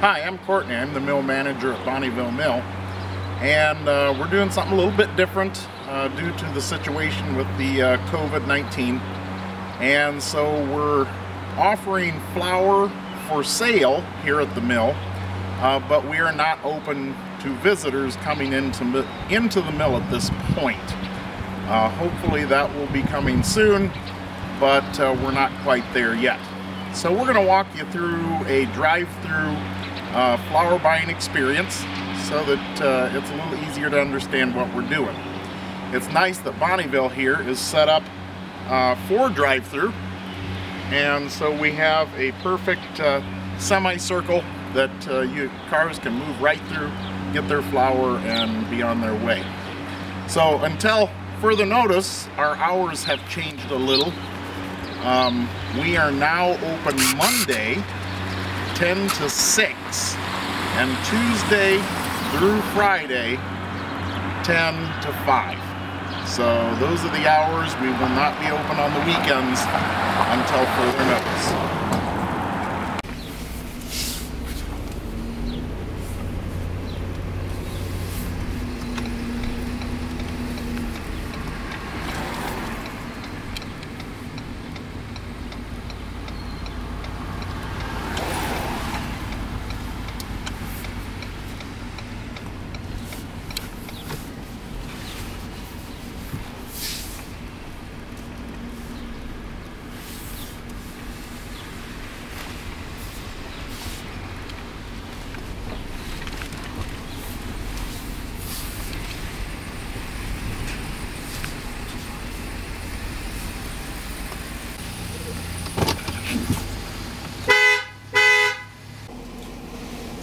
Hi, I'm Courtney. I'm the mill manager at Bonneyville Mill. And uh, we're doing something a little bit different uh, due to the situation with the uh, COVID-19. And so we're offering flour for sale here at the mill, uh, but we are not open to visitors coming into, into the mill at this point. Uh, hopefully that will be coming soon, but uh, we're not quite there yet. So we're going to walk you through a drive-through uh, flour buying experience so that uh, it's a little easier to understand what we're doing. It's nice that Bonneyville here is set up uh, for drive-through and so we have a perfect uh, semicircle that uh, you cars can move right through, get their flour and be on their way. So until further notice, our hours have changed a little. Um, we are now open Monday 10 to 6 and Tuesday through Friday 10 to 5. So those are the hours. We will not be open on the weekends until further notice.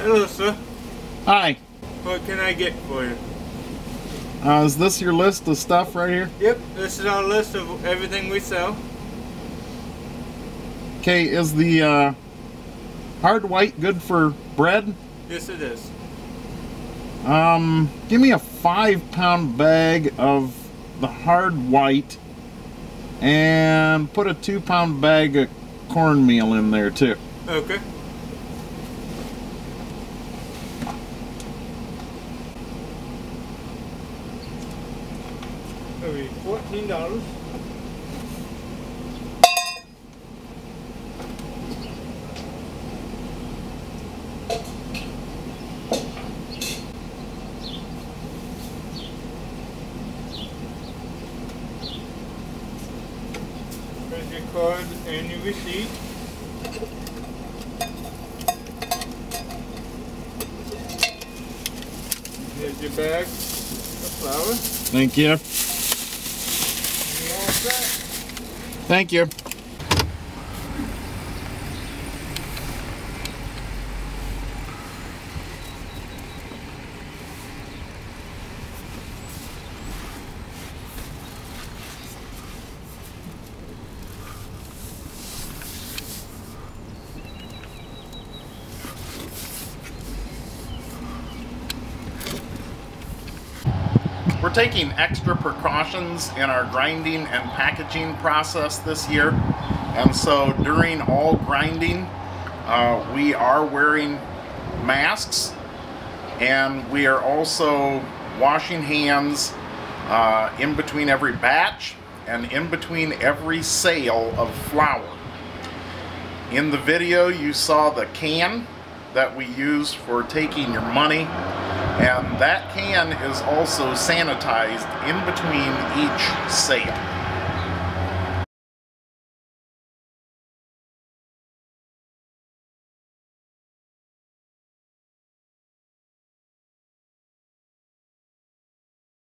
Hello, sir. Hi. What can I get for you? Uh, is this your list of stuff right here? Yep, this is our list of everything we sell. Okay, is the uh, hard white good for bread? Yes, it is. Um, give me a five pound bag of the hard white and put a two pound bag of cornmeal in there too. Okay. That'll be fourteen dollars. Your card and your receipt. Here's your bag of flour. Thank you. You all set? Thank you. We're taking extra precautions in our grinding and packaging process this year. And so during all grinding, uh, we are wearing masks and we are also washing hands uh, in between every batch and in between every sale of flour. In the video you saw the can that we use for taking your money and that can is also sanitized in between each sale.